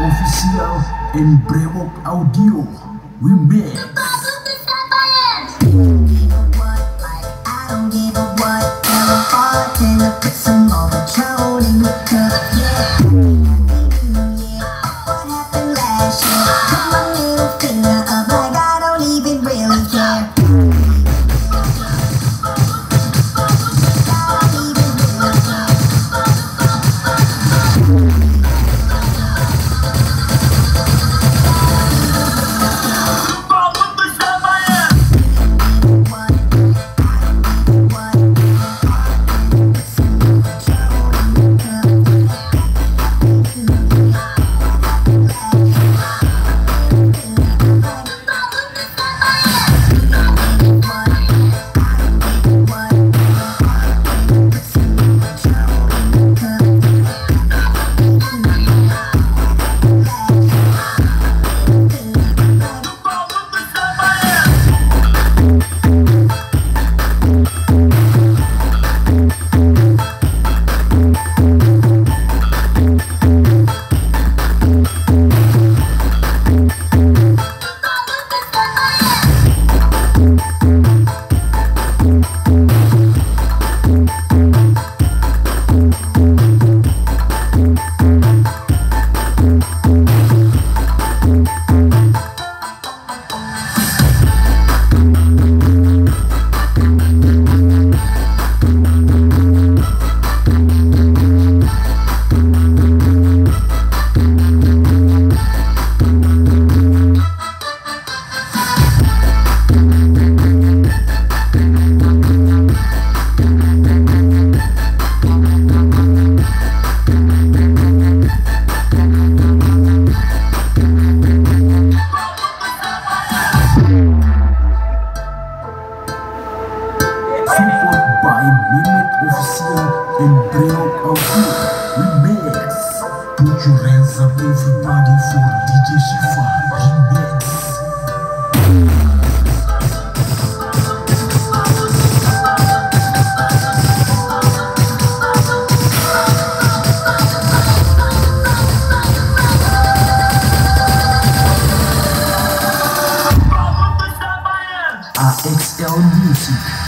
Oficial en Brevok Audio. We made. Support by Mimit Official and Brewok Audio Remix. Put your hands up everybody for DJ Shifa Remix. AXL Music.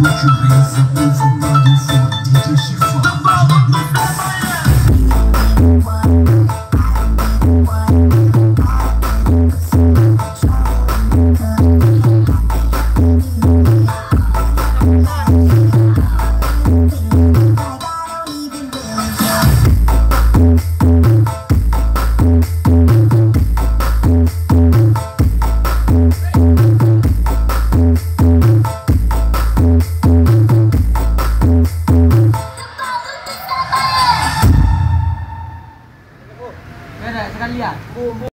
Put your hands up everybody for DJ Shifa.